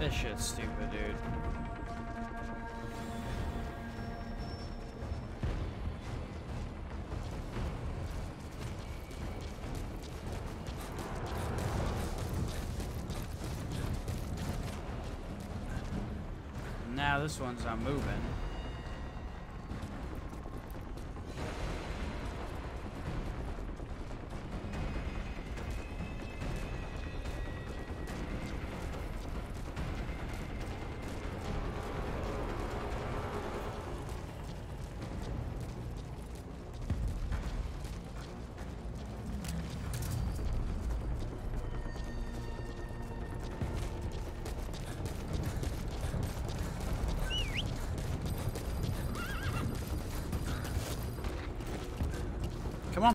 This shit's stupid, dude. Now this one's not moving.